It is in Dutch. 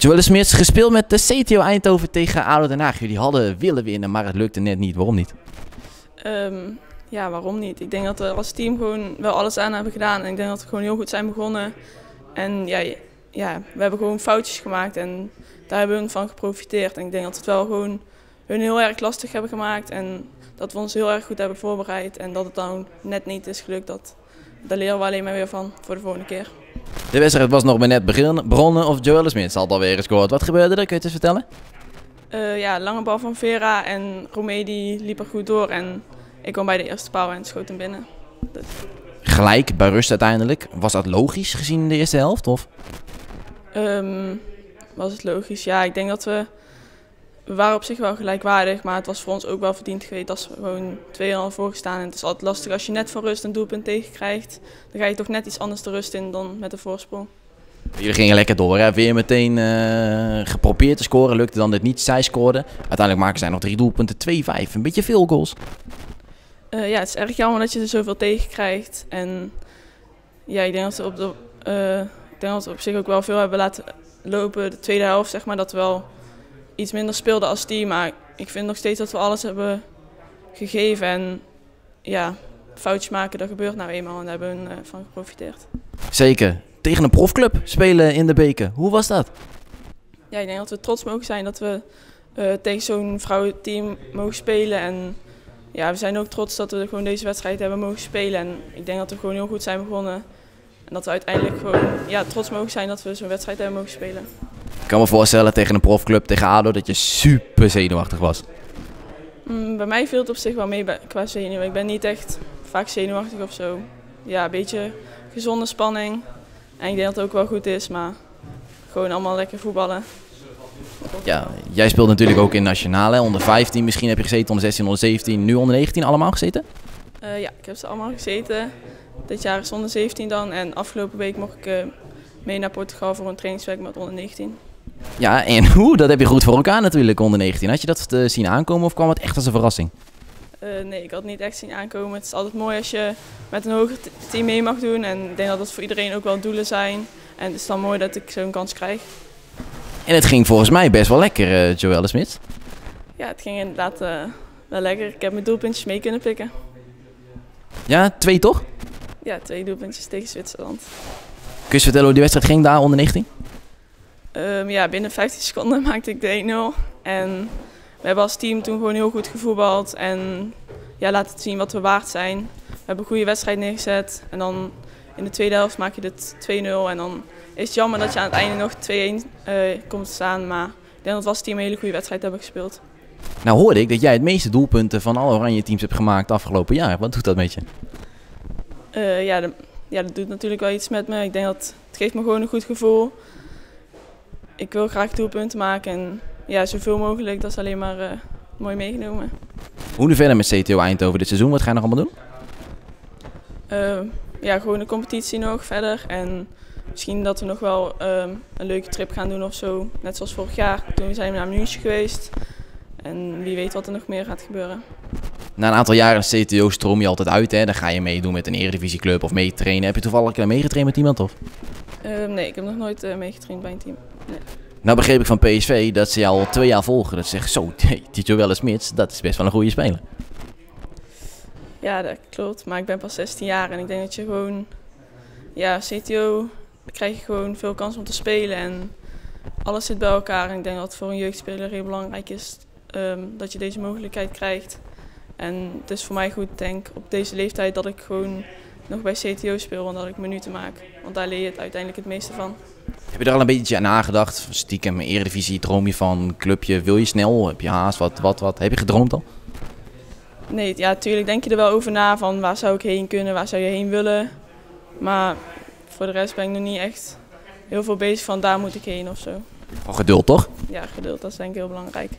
Joelle Smits gespeeld met de CTO Eindhoven tegen ADO Den Haag. Jullie hadden willen winnen, maar het lukte net niet. Waarom niet? Ehm, ja, waarom niet? Ik denk dat we als team gewoon wel alles aan hebben gedaan. En ik denk dat we gewoon heel goed zijn begonnen. En ja, ja, we hebben gewoon foutjes gemaakt en daar hebben we van geprofiteerd. En ik denk dat het wel gewoon hun heel erg lastig hebben gemaakt. En dat we ons heel erg goed hebben voorbereid. En dat het dan net niet is gelukt, dat, daar leren we alleen maar weer van voor de volgende keer. De wedstrijd was nog maar net begin- begonnen of Joelle Smits had alweer gescoord. Wat gebeurde er? Kun je het eens vertellen? Eh, ja, lange bal van Vera en Romedi liep er goed door. En ik kwam bij de eerste paal en schoot hem binnen. Dat- Gelijk, bij rust uiteindelijk. Was dat logisch gezien de eerste helft? Of? Ehm, was het logisch? Ja, ik denk dat we... We waren op zich wel gelijkwaardig, maar het was voor ons ook wel verdiend geweest als we gewoon 2-0 voor gestaan. En het is altijd lastig als je net voor rust een doelpunt tegenkrijgt. Dan ga je toch net iets anders de rust in dan met de voorsprong. Jullie gingen lekker door. Hè? Weer meteen eh, geprobeerd te scoren. Lukte dan dit niet. Zij scoorden. Uiteindelijk maken zij nog drie doelpunten. 2-5. Een beetje veel goals. Eh, ja, het is erg jammer dat je er zoveel tegen krijgt. En ja, ik denk dat we op, de, eh, ik denk dat we op zich ook wel veel hebben laten lopen. De tweede helft, zeg maar, dat we wel iets minder speelden als team. Maar ik vind nog steeds dat we alles hebben gegeven. En ja, foutjes maken, dat gebeurt nou eenmaal. En daar hebben we uh, van geprofiteerd. Zeker. Tegen een profclub spelen in de beker. Hoe was dat? Ja, ik denk dat we trots mogen zijn dat we uh, tegen zo'n vrouwenteam mogen spelen. En ja, we zijn ook trots dat we gewoon deze wedstrijd hebben mogen spelen. En ik denk dat we gewoon heel goed zijn begonnen. En dat we uiteindelijk gewoon ja, trots mogen zijn dat we zo'n wedstrijd hebben mogen spelen. Ik kan me voorstellen tegen een profclub, tegen ADO, dat je super zenuwachtig was. Mm, bij mij viel het op zich wel mee qua zenuwen. Ik ben niet echt vaak zenuwachtig of zo. Ja, een beetje gezonde spanning. En ik denk dat het ook wel goed is, maar gewoon allemaal lekker voetballen. Ja, jij speelt natuurlijk ook in nationale, onder 15 misschien heb je gezeten, onder 16, onder 17, nu onder 19 allemaal gezeten? Uh, ja, ik heb ze allemaal gezeten. Dit jaar is onder 17 dan en afgelopen week mocht ik uh, mee naar Portugal voor een trainingswerk met onder 19. Ja, en hoe? Dat heb je goed voor elkaar natuurlijk, onder 19. Had je dat uh, zien aankomen of kwam het echt als een verrassing? nee, ik had het niet echt zien aankomen. Het is altijd mooi als je met een hoger team mee mag doen. En ik denk dat dat voor iedereen ook wel doelen zijn. En het is dan mooi dat ik zo'n kans krijg. En het ging volgens mij best wel lekker, uh, Joelle Smits. Ja, het ging inderdaad uh, wel lekker. Ik heb mijn doelpuntjes mee kunnen pikken. Ja, twee toch? Ja, twee doelpuntjes tegen Zwitserland. Kun je eens vertellen hoe die wedstrijd ging daar onder 19? Um, ja, binnen 15 seconden maakte ik de 1-0. En we hebben als team toen gewoon heel goed gevoetbald. En ja, laten zien wat we waard zijn. We hebben een goede wedstrijd neergezet. En dan in de tweede helft maak je het 2-0. En dan is het jammer dat je aan het einde nog 2-1 uh, komt te staan. Maar ik denk dat we als team een hele goede wedstrijd hebben gespeeld. Nou hoorde ik dat jij het meeste doelpunten van alle oranje teams hebt gemaakt afgelopen jaar. Wat doet dat met je? Uh, ja, de, ja, dat doet natuurlijk wel iets met me. Ik denk dat het geeft me gewoon een goed gevoel. Ik wil graag doelpunten maken en ja, zoveel mogelijk. Dat is alleen maar uh, mooi meegenomen. Hoe nu verder met CTO Eindhoven dit seizoen? Wat ga je nog allemaal doen? Uh, ja, gewoon de competitie nog verder. En misschien dat we nog wel um, een leuke trip gaan doen of zo. Net zoals vorig jaar. Toen zijn we naar München geweest. En wie weet wat er nog meer gaat gebeuren. Na een aantal jaren CTO stroom je altijd uit. Hè? Dan ga je meedoen met een eredivisieclub of meetrainen. Heb je toevallig meegetraind met iemand? Of? Uh, nee, ik heb nog nooit uh, meegetraind bij een team. Nee. Nou begreep ik van PSV dat ze jou al twee jaar volgen. Dat ze zeggen, zo, die Joelle Smits, dat is best wel een goede speler. Ja, dat klopt. Maar ik ben pas 16 jaar en ik denk dat je gewoon... Ja, CTO, krijg je gewoon veel kans om te spelen en alles zit bij elkaar. En ik denk dat het voor een jeugdspeler heel belangrijk is um, dat je deze mogelijkheid krijgt. En het is voor mij goed, denk op deze leeftijd, dat ik gewoon nog bij CTO speel en dat ik minuten maak. Want daar leer je het uiteindelijk het meeste van. Heb je er al een beetje aan nagedacht? Stiekem, Eredivisie, droom je van, clubje, wil je snel? Heb je haast? Wat, wat, wat? Heb je gedroomd al? Nee, ja, natuurlijk denk je er wel over na van waar zou ik heen kunnen, waar zou je heen willen. Maar voor de rest ben ik nog niet echt heel veel bezig van daar moet ik heen of zo. Van geduld toch? Ja, geduld, dat is denk ik heel belangrijk.